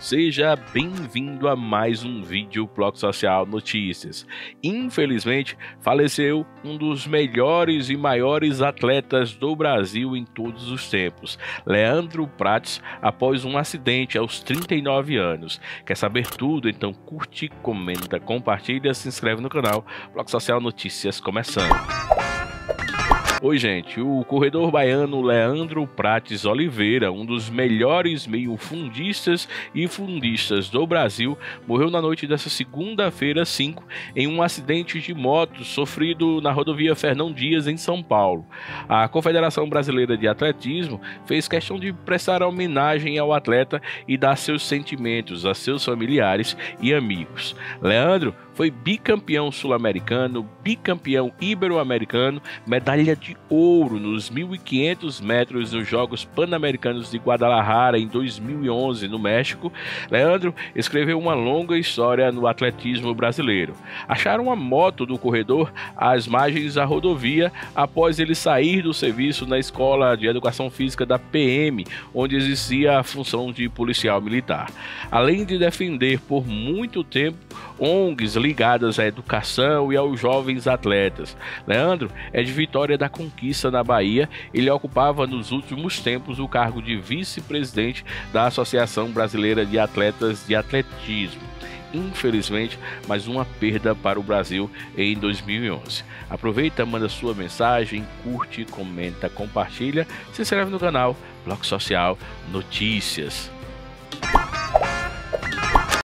Seja bem-vindo a mais um vídeo Bloco Social Notícias. Infelizmente, faleceu um dos melhores e maiores atletas do Brasil em todos os tempos, Leandro Prates, após um acidente aos 39 anos. Quer saber tudo? Então curte, comenta, compartilha, se inscreve no canal Bloco Social Notícias começando. Oi, gente. O corredor baiano Leandro Prates Oliveira, um dos melhores meio-fundistas e fundistas do Brasil, morreu na noite dessa segunda-feira 5 em um acidente de moto sofrido na rodovia Fernão Dias, em São Paulo. A Confederação Brasileira de Atletismo fez questão de prestar homenagem ao atleta e dar seus sentimentos a seus familiares e amigos. Leandro foi bicampeão sul-americano, bicampeão ibero-americano, medalha de ouro nos 1.500 metros nos Jogos Pan-Americanos de Guadalajara em 2011 no México. Leandro escreveu uma longa história no atletismo brasileiro. Acharam uma moto do corredor às margens da rodovia após ele sair do serviço na Escola de Educação Física da PM, onde existia a função de policial militar. Além de defender por muito tempo ONGs ligadas à educação e aos jovens atletas. Leandro é de Vitória da Conquista, na Bahia. Ele ocupava nos últimos tempos o cargo de vice-presidente da Associação Brasileira de Atletas de Atletismo infelizmente, mais uma perda para o Brasil em 2011. Aproveita, manda sua mensagem, curte, comenta, compartilha, se inscreve no canal Bloco Social Notícias.